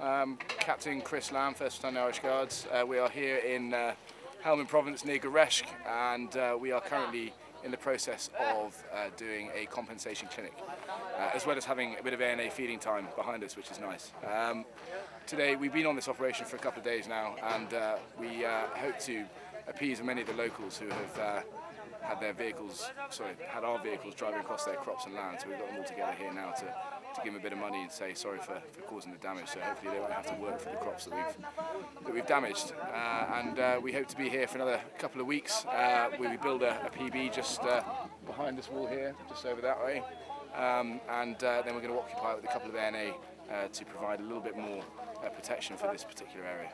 Um, Captain Chris Lamb, 1st Battalion Irish Guards. Uh, we are here in uh, Helmand Province near Gereshk and uh, we are currently in the process of uh, doing a compensation clinic, uh, as well as having a bit of ANA feeding time behind us, which is nice. Um, today, we've been on this operation for a couple of days now, and uh, we hope to appease many of the locals who have had their vehicles, sorry, had our vehicles driving across their crops and land. So we've got them all together here now to, to give them a bit of money and say sorry for, for causing the damage. So hopefully they won't have to work for the crops that we've that we've damaged. Uh, and uh, we hope to be here for another couple of weeks. Uh, we build a, a PB just uh, behind this wall here, just over that way. Um, and uh, then we're going to occupy it with a couple of ANA uh, to provide a little bit more protection for this particular area.